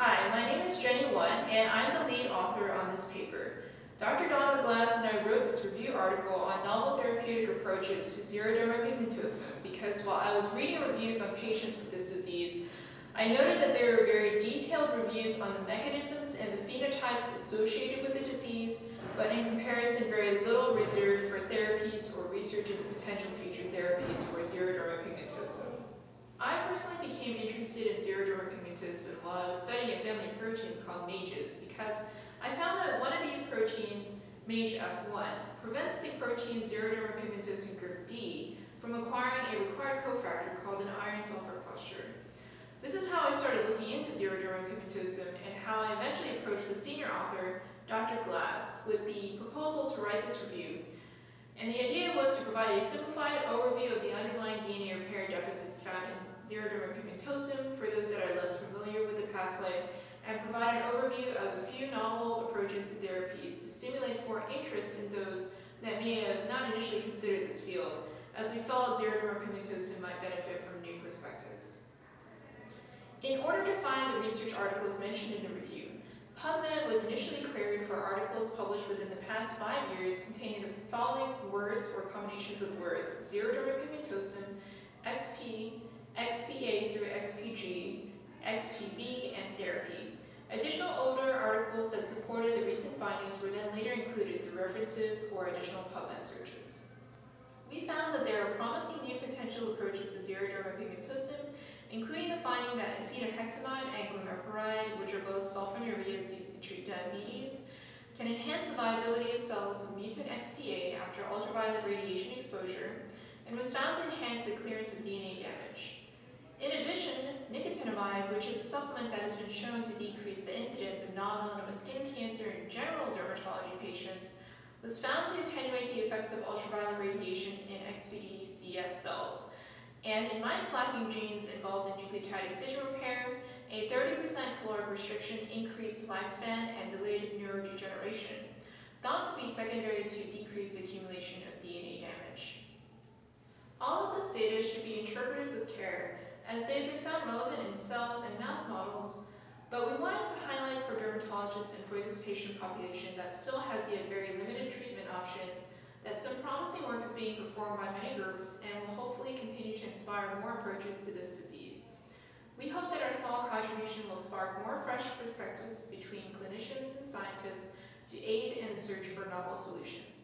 Hi, my name is Jenny Weon, and I'm the lead author on this paper. Dr. Donald Glass and I wrote this review article on novel therapeutic approaches to xeroderma pigmentosum because while I was reading reviews on patients with this disease, I noted that there were very detailed reviews on the mechanisms and the phenotypes associated with the disease, but in comparison very little reserved for therapies or research into potential future therapies for xeroderma pigmentosum. I personally became interested in xeroderma pigmentosum while I was studying proteins called MAGEs because I found that one of these proteins, MAGE-F1, prevents the protein xeroderma pigmentosum group D from acquiring a required cofactor called an iron sulfur cluster. This is how I started looking into xeroderma pigmentosum and how I eventually approached the senior author, Dr. Glass, with the proposal to write this review. And the idea was to provide a simplified overview of the underlying DNA repair deficits found in xeroderma pigmentosum for those that are less familiar with the pathway, and provide an overview of a few novel approaches to therapies to stimulate more interest in those that may have not initially considered this field, as we felt xeroderma pigmentosum might benefit from new perspectives. In order to find the research articles mentioned in the review, PubMed was initially queried for articles published within the past five years containing the following words or combinations of words, xeroderma pigmentosum, XP, XPA through XPG, XPV, and therapy. Additional older articles that supported the recent findings were then later included through references or additional PubMed searches. We found that there are promising new potential approaches to xeroderma pigmentosum, including the finding that acetohexamide and glimepiride, which are both sulfonylureas used to treat diabetes, can enhance the viability of cells with mutant XPA after ultraviolet radiation exposure, and was found to enhance the clearance of DNA damage. In addition, nicotinamide, which is a supplement that has been shown to decrease the incidence of non-melanoma skin cancer in general dermatology patients, was found to attenuate the effects of ultraviolet radiation in XPD-CS cells. And in mice lacking genes involved in nucleotide excision repair, a 30% caloric restriction increased lifespan and delayed neurodegeneration, thought to be secondary to decreased accumulation of DNA damage. All of this data should be interpreted with care as they have been found relevant in cells and mouse models, but we wanted to highlight for dermatologists and for this patient population that still has yet very limited treatment options, that some promising work is being performed by many groups and will hopefully continue to inspire more approaches to this disease. We hope that our small contribution will spark more fresh perspectives between clinicians and scientists to aid in the search for novel solutions.